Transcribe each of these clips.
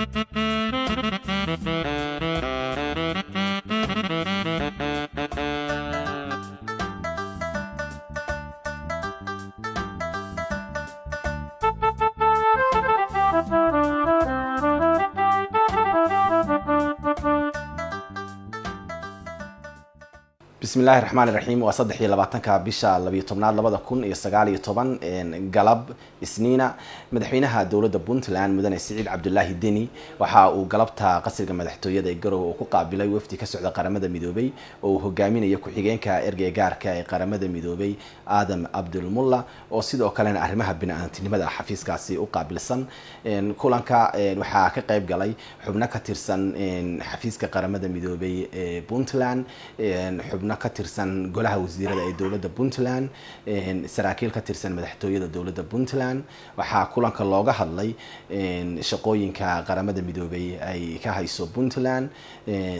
Thank you. Bismi illaahi raxmaan iraxiim waa saddex iyo labaatanka bisha labiyo tobnaad labada kun iyo sagaal iyo toban galab isniina. Madaxweynaha dowladda puntland mudane siciid cabdulaahi deni waxa uu galabta qasriga madaxtooyada ee garowe uu ku qaabilay wafdi ka socda qaramada midoobay oo uu hogaaminayo ku-xigeenka ergey gaarka ee qaramada midoobay aadam abdulmulla oo sidoo kalena arrimaha bini-aantinimada xafiiskaasi u qaabilsan. Kulanka waxaa ka qayb galay xubno ka tirsan xafiiska qaramada midoobay ee puntland. Xubno ka tirsan golaha wasiirada ee dowladda puntland saraakiil ka tirsan madaxtooyada dowladda puntland. Waxaa kulanka looga hadlay shaqooyinka qaramada midoobay ay ka hayso puntland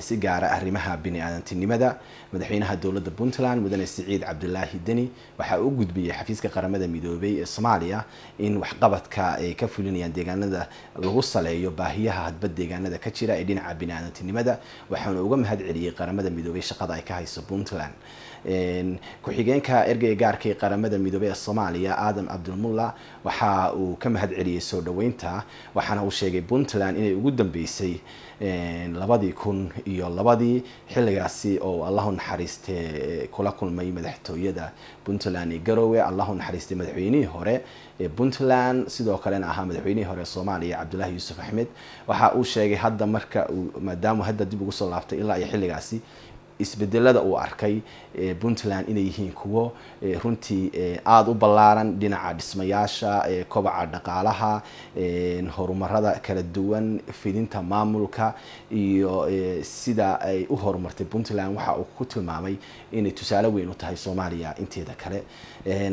si gaara arrimaha bini-aadantinimada. Madaxweynaha dowladda puntland mudane siciid cabdulaahi deni waxaa u gudbiyey xafiiska qaramada midoobay ee soomaaliya in waxqabadka ay ka fulinayaan deegaanada lagu saleeyo baahiyaha hadba deegaanada ka jira ee dhinaca bini-aadantinimada waxaana uga mahad celiyey qaramada midoobay shaqada ay ka hayso puntland ku-xigeenka ergeyga gaarka ee qaramada midoobey ee soomaaliya aadam abdulmulla waxa uu ka mahad celiyey soo dhaweynta waxaana uu sheegay puntland inay ugu dambeysay labadii kun iyo labadii xilligaasi oo allahu naxariiste kula kulmay madaxtooyada puntland iyo garowe. Allahu naxariistay madaxweynihii hore ee puntland sidoo kalena ahaa madaxweynihii hore ee soomaaliya cabdulaahi yuusuf axmed. Waxa uu sheegay hadda marka maadaama hadda dib ugu soo laabtay ilaa iyo xilligaasi isbedelada uu arkay puntland inay yihiin kuwo runtii aada u ballaaran dhinaca dhismayaasha kobaca dhaqaalaha horumarada kala duwan fidinta maamulka iyo sida ay u horumartay puntland. Waxa uu ku tilmaamay inay tusaale weyn u tahay soomaaliya inteeda kale.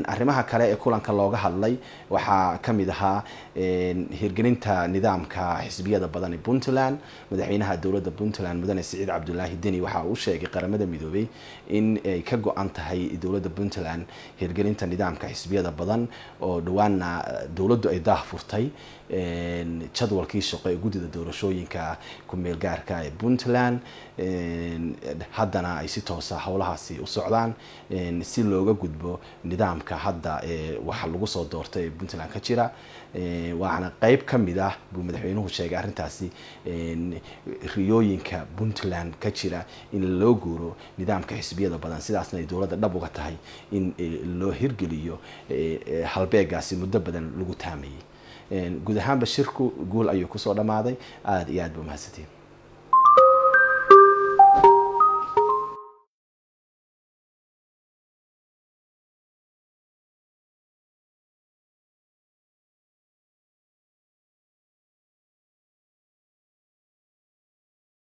Arrimaha kale ee kulanka looga hadlay waxaa ka mid ahaa hirgelinta nidaamka xisbiyada badan ee puntland madaxweynaha dowladda puntland mudane siciid cabdulaahi deni waxa uu sheegay qaramada midoobay in ay ka go-an tahay dowladda puntland hirgelinta nidaamka xisbiyada badan oo dhawaanna dowladdu ay daah furtay jadwalkii shaqo ee guddida doorashooyinka ku-meel gaarka ee puntland haddana ay si toosa howlahaasi u socdaan si looga gudbo nidaamka hadda waxa lagu soo doortay ee puntland ka jira waana qeyb ka mid ah buu madaxweynuhu sheegay arrintaasi riyooyinka puntland ka jira in loo guuro nidaamka xisbiyada badan sidaasna ay dowladda dhab uga tahay in loo hirgeliyo halbeegaasi muddo badan lagu taamayay guud ahaanba shirku guul ayuu ku soo dhammaaday aada iyo aad ba umahadsantiin